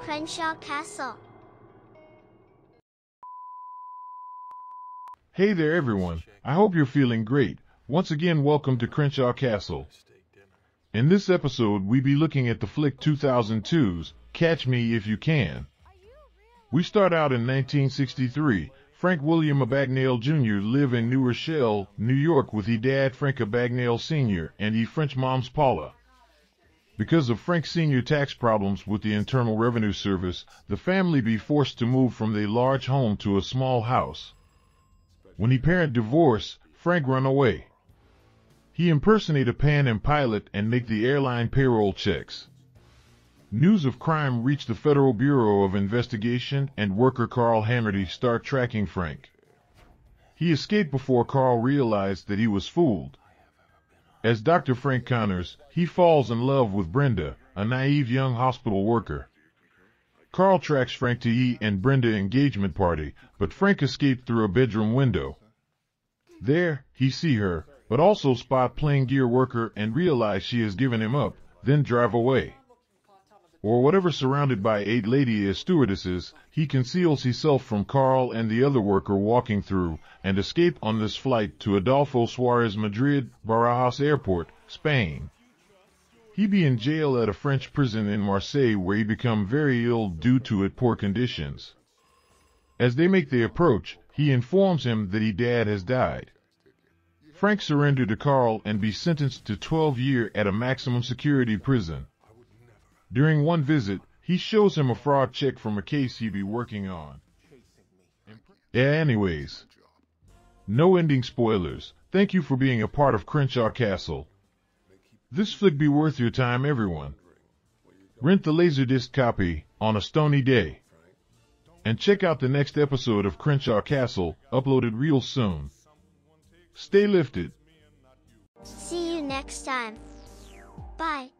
Crenshaw Castle. Hey there everyone, I hope you're feeling great. Once again welcome to Crenshaw Castle. In this episode we be looking at the flick 2002's Catch Me If You Can. We start out in 1963. Frank William Abagnale Jr. live in New Rochelle, New York with his dad Frank Abagnale Sr. and his French mom's Paula. Because of Frank Sr. tax problems with the Internal Revenue Service, the family be forced to move from their large home to a small house. When he parent divorce, Frank run away. He impersonate a Pan Am pilot and make the airline payroll checks. News of crime reached the Federal Bureau of Investigation and worker Carl Hanratty start tracking Frank. He escaped before Carl realized that he was fooled. As Dr. Frank Connors, he falls in love with Brenda, a naive young hospital worker. Carl tracks Frank to E and Brenda engagement party, but Frank escaped through a bedroom window. There, he see her, but also spot plain gear worker and realize she has given him up, then drive away. Or whatever surrounded by eight lady as stewardesses, he conceals himself from Carl and the other worker walking through, and escape on this flight to Adolfo Suarez Madrid Barajas Airport, Spain. He be in jail at a French prison in Marseille where he become very ill due to it poor conditions. As they make the approach, he informs him that he dad has died. Frank surrender to Carl and be sentenced to 12 year at a maximum security prison. During one visit, he shows him a fraud check from a case he'd be working on. Yeah, anyways. No ending spoilers. Thank you for being a part of Crenshaw Castle. This flick be worth your time, everyone. Rent the Laserdisc copy on a stony day. And check out the next episode of Crenshaw Castle, uploaded real soon. Stay lifted. See you next time. Bye.